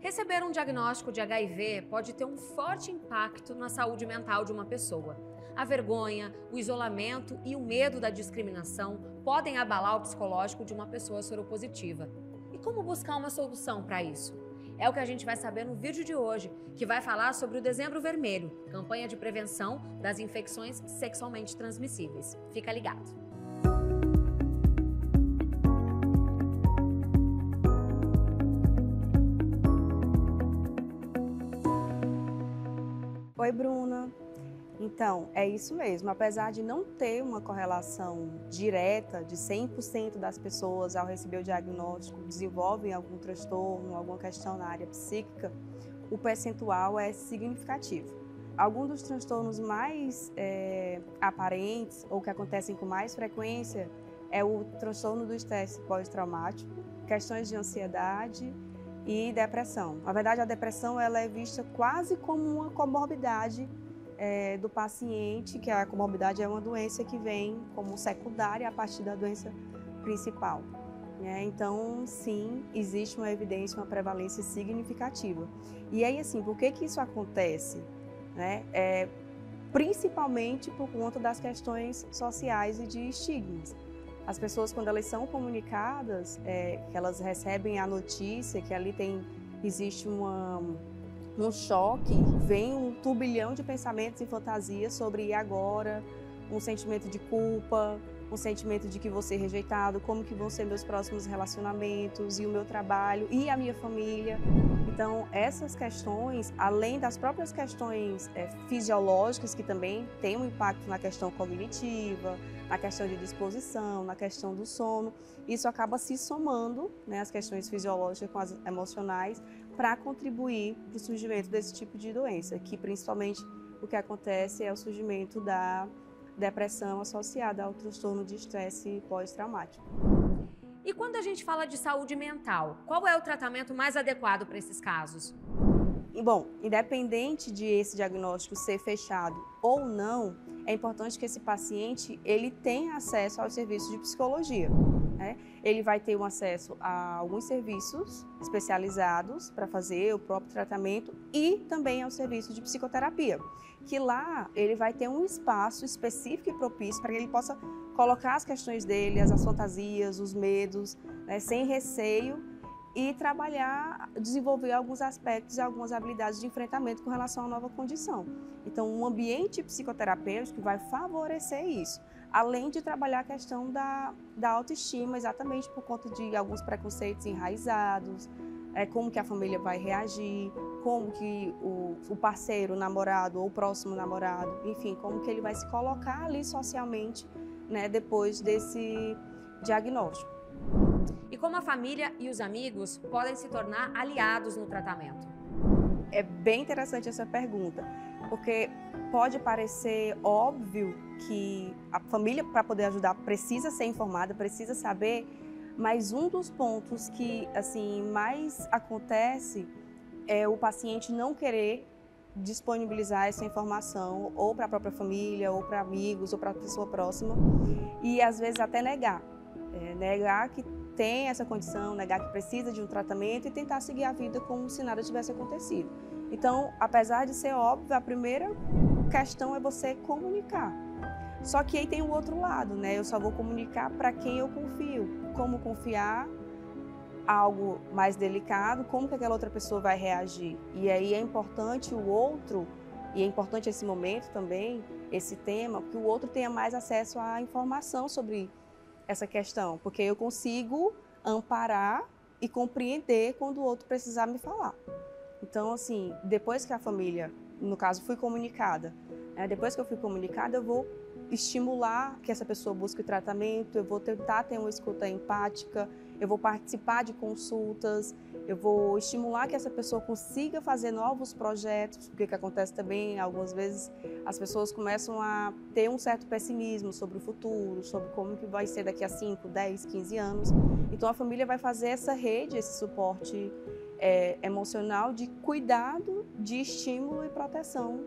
Receber um diagnóstico de HIV pode ter um forte impacto na saúde mental de uma pessoa. A vergonha, o isolamento e o medo da discriminação podem abalar o psicológico de uma pessoa soropositiva. E como buscar uma solução para isso? É o que a gente vai saber no vídeo de hoje, que vai falar sobre o Dezembro Vermelho, campanha de prevenção das infecções sexualmente transmissíveis. Fica ligado. Oi, Bruna. Então, é isso mesmo. Apesar de não ter uma correlação direta de 100% das pessoas ao receber o diagnóstico desenvolvem algum transtorno, alguma questão na área psíquica, o percentual é significativo. Alguns dos transtornos mais é, aparentes ou que acontecem com mais frequência é o transtorno do estresse pós-traumático, questões de ansiedade e depressão. Na verdade, a depressão ela é vista quase como uma comorbidade é, do paciente, que a comorbidade é uma doença que vem como secundária a partir da doença principal. Né? Então, sim, existe uma evidência, uma prevalência significativa. E aí, assim, por que, que isso acontece? Né? É, principalmente por conta das questões sociais e de estigmas. As pessoas, quando elas são comunicadas, é, que elas recebem a notícia que ali tem existe uma, um choque, vem um turbilhão de pensamentos e fantasias sobre e agora, um sentimento de culpa, um sentimento de que vou ser rejeitado, como que vão ser meus próximos relacionamentos e o meu trabalho e a minha família. Então, essas questões, além das próprias questões é, fisiológicas, que também têm um impacto na questão cognitiva, na questão de disposição, na questão do sono. Isso acaba se somando, né, as questões fisiológicas com as emocionais, para contribuir para o surgimento desse tipo de doença, que principalmente o que acontece é o surgimento da depressão associada ao transtorno de estresse pós-traumático. E quando a gente fala de saúde mental, qual é o tratamento mais adequado para esses casos? Bom, independente de esse diagnóstico ser fechado ou não, é importante que esse paciente ele tenha acesso aos serviços de psicologia. Né? Ele vai ter um acesso a alguns serviços especializados para fazer o próprio tratamento e também ao serviço de psicoterapia, que lá ele vai ter um espaço específico e propício para que ele possa colocar as questões dele, as, fantasias, os medos, né, sem receio e trabalhar, desenvolver alguns aspectos e algumas habilidades de enfrentamento com relação à nova condição. Então, um ambiente psicoterapêutico vai favorecer isso, além de trabalhar a questão da, da autoestima, exatamente por conta de alguns preconceitos enraizados, é, como que a família vai reagir, como que o, o parceiro, o namorado ou o próximo namorado, enfim, como que ele vai se colocar ali socialmente né, depois desse diagnóstico e como a família e os amigos podem se tornar aliados no tratamento? É bem interessante essa pergunta, porque pode parecer óbvio que a família, para poder ajudar, precisa ser informada, precisa saber, mas um dos pontos que assim mais acontece é o paciente não querer disponibilizar essa informação ou para a própria família, ou para amigos, ou para a pessoa próxima, e às vezes até negar. É, negar que tem essa condição, negar que precisa de um tratamento e tentar seguir a vida como se nada tivesse acontecido. Então, apesar de ser óbvio, a primeira questão é você comunicar. Só que aí tem o outro lado, né? Eu só vou comunicar para quem eu confio. Como confiar algo mais delicado, como que aquela outra pessoa vai reagir. E aí é importante o outro, e é importante esse momento também, esse tema, que o outro tenha mais acesso à informação sobre essa questão, porque eu consigo amparar e compreender quando o outro precisar me falar. Então, assim, depois que a família, no caso, fui comunicada, né, depois que eu fui comunicada, eu vou estimular que essa pessoa busque tratamento, eu vou tentar ter uma escuta empática, eu vou participar de consultas, eu vou estimular que essa pessoa consiga fazer novos projetos, porque que acontece também, algumas vezes, as pessoas começam a ter um certo pessimismo sobre o futuro, sobre como que vai ser daqui a 5, 10, 15 anos. Então a família vai fazer essa rede, esse suporte é, emocional de cuidado, de estímulo e proteção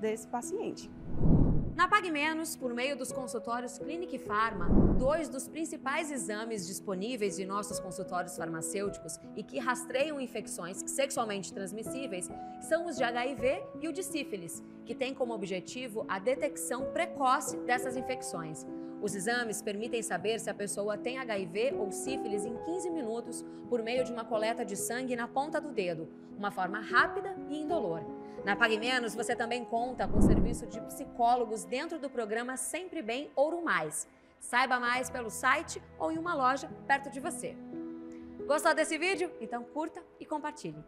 desse paciente. Na Pague Menos, por meio dos consultórios Clinic Pharma, dois dos principais exames disponíveis em nossos consultórios farmacêuticos e que rastreiam infecções sexualmente transmissíveis são os de HIV e o de sífilis, que têm como objetivo a detecção precoce dessas infecções. Os exames permitem saber se a pessoa tem HIV ou sífilis em 15 minutos por meio de uma coleta de sangue na ponta do dedo, uma forma rápida e indolor. Na Pague Menos, você também conta com o serviço de psicólogos dentro do programa Sempre Bem Ouro Mais. Saiba mais pelo site ou em uma loja perto de você. Gostou desse vídeo? Então curta e compartilhe.